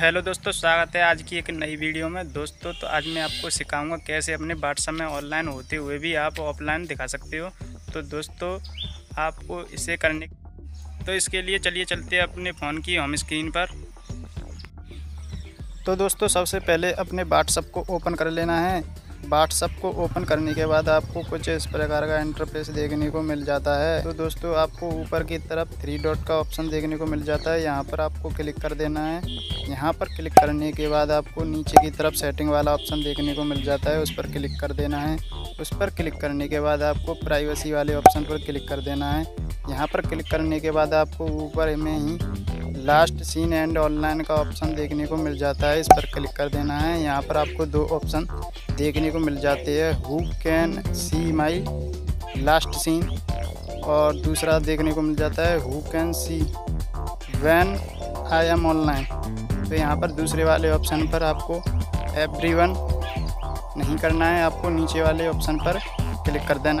Hello दोस्तों, स्वागत है आज की एक नई वीडियो में। दोस्तों तो आज मैं आपको सिखाऊँगा कैसे अपने व्हाट्सएप में ऑनलाइन होते हुए भी आप ऑफलाइन दिखा सकते हो। तो दोस्तों, आपको इसे करने तो इसके लिए चलिए चलते हैं अपने फ़ोन की होम स्क्रीन पर। तो दोस्तों, सबसे पहले अपने व्हाट्सअप को ओपन कर लेना है। व्हाट्सअप को ओपन करने के बाद आपको कुछ इस प्रकार का इंटरफेस देखने को मिल जाता है। तो दोस्तों, आपको ऊपर की तरफ़ थ्री डॉट का ऑप्शन देखने को मिल जाता है। यहाँ पर आपको क्लिक कर देना है। यहाँ पर क्लिक करने के बाद आपको नीचे की तरफ़ सेटिंग वाला ऑप्शन देखने को मिल जाता है। उस पर क्लिक कर देना है। उस पर क्लिक करने के बाद आपको प्राइवेसी वाले ऑप्शन पर क्लिक कर देना है। यहाँ पर क्लिक करने के बाद आपको ऊपर में ही लास्ट सीन एंड ऑनलाइन का ऑप्शन देखने को मिल जाता है। इस पर क्लिक कर देना है। यहाँ पर आपको दो ऑप्शन देखने को मिल जाते हैं। Who can see my last seen और दूसरा देखने को मिल जाता है। Who can see when I am online तो यहाँ पर दूसरे वाले ऑप्शन पर आपको एवरी नहीं करना है। आपको नीचे वाले ऑप्शन पर क्लिक कर देना